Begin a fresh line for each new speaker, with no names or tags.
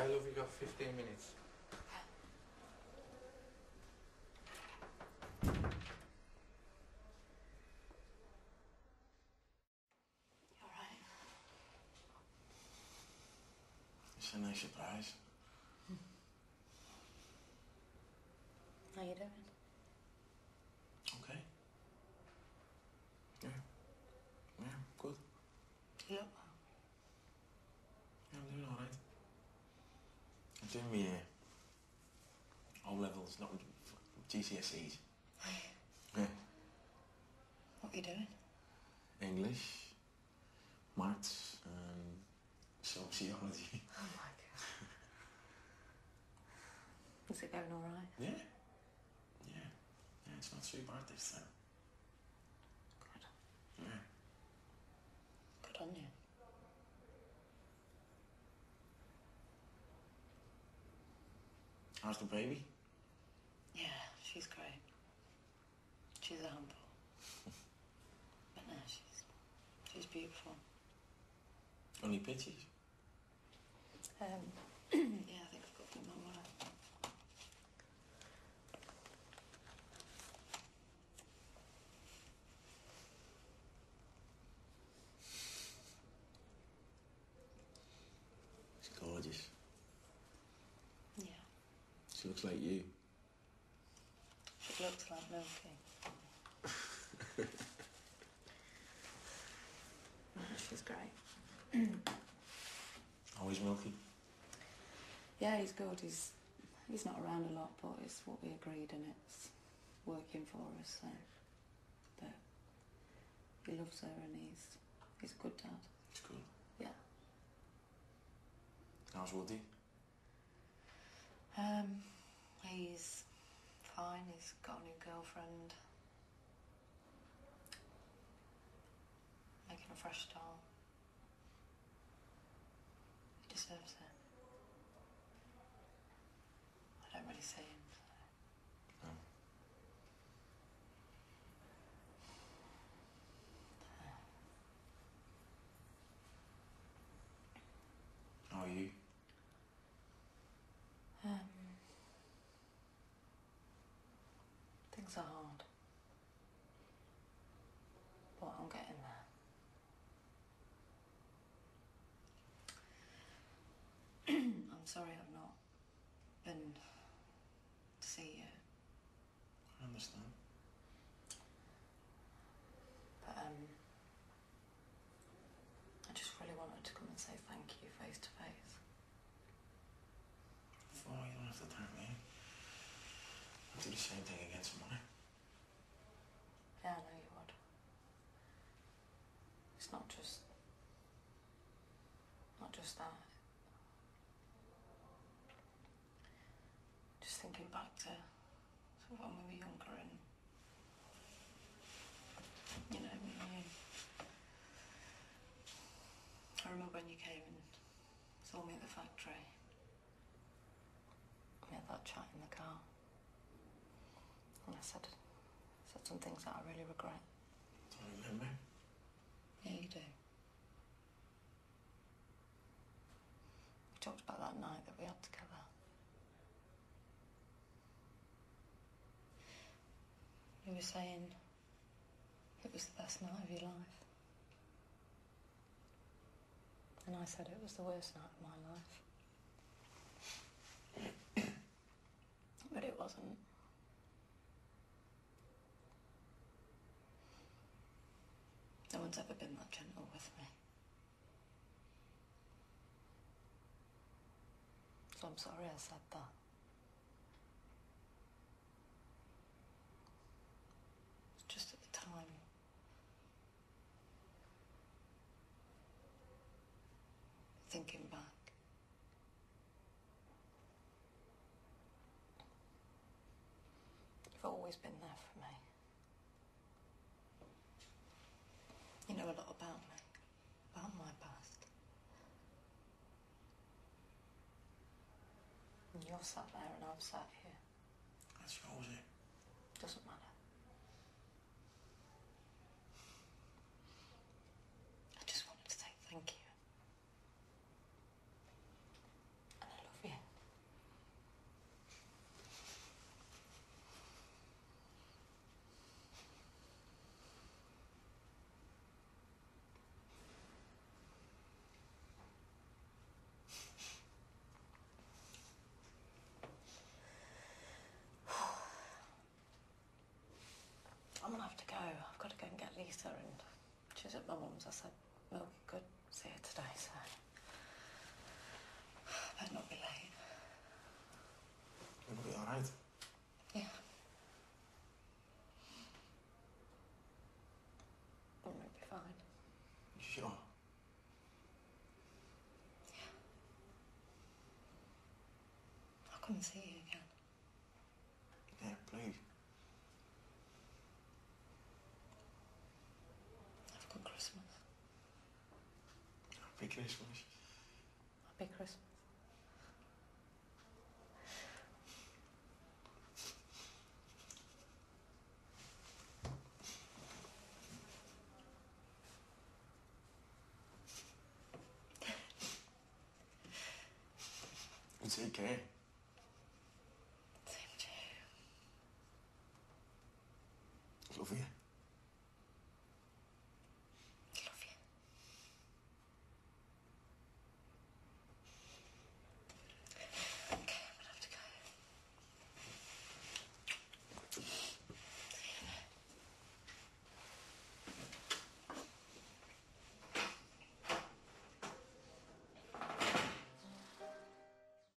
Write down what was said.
Kylo, we got 15 minutes.
Alright?
It's a nice surprise. Hmm.
How you doing?
Okay. Yeah. Yeah, good.
You look well.
Yeah, I'm doing alright. Me uh, O levels, not GCSEs. Yeah.
What are you doing?
English, maths, and sociology.
Oh my god. Is it going alright?
Yeah. Yeah. Yeah, it's not too bad this time.
Good.
Yeah.
Good on you.
How's the baby?
Yeah, she's great. She's a handful. but no, she's she's beautiful.
Only pictures?
Um, yeah, I think I've got them on right.
She's gorgeous.
Yeah.
She looks like you.
She looks like Milky. No, she's great.
Always milky.
Yeah, he's good. He's he's not around a lot, but it's what we agreed, and it's working for us. So, but he loves her, and he's he's a good dad.
It's good.
Yeah.
How's Woody?
Um, he's fine. He's got a new girlfriend. Making a fresh start. He deserves it. I don't really see him. So.
No. How are you?
Um, things are hard. But I'm getting there. I'm sorry I've not been to see you.
I understand.
But um, I just really wanted to come and say thank you face to face.
Oh, you don't have to thank me. I'll do the same thing again tomorrow.
Yeah, I know you would. It's not just, not just that. Just thinking back to sort of when we were younger and, you know, me and you. I remember when you came and saw me at the factory. We had that chat in the car. And I said, said some things that I really regret.
Don't remember?
Yeah, you do. We talked about that night that we had together. You were saying it was the best night of your life. And I said it was the worst night of my life. but it wasn't. No one's ever been that gentle with me. So I'm sorry I said that. It's just at the time. Thinking back. You've always been there for me. You know a lot about me, about my past. And you're sat there and I'm sat here.
That's Rosie.
Doesn't matter. I just wanted to say thank you. And I love have to go. I've got to go and get Lisa, and she's at my mum's. I said, well, good, see her today, so. Better not be late.
It'll be alright.
Yeah. It'll be fine.
You sure?
I'll come and see you again.
Yeah, please.
Have a good Christmas.
Happy Christmas.
Happy Christmas.
Take care.
Same to you.
Love you.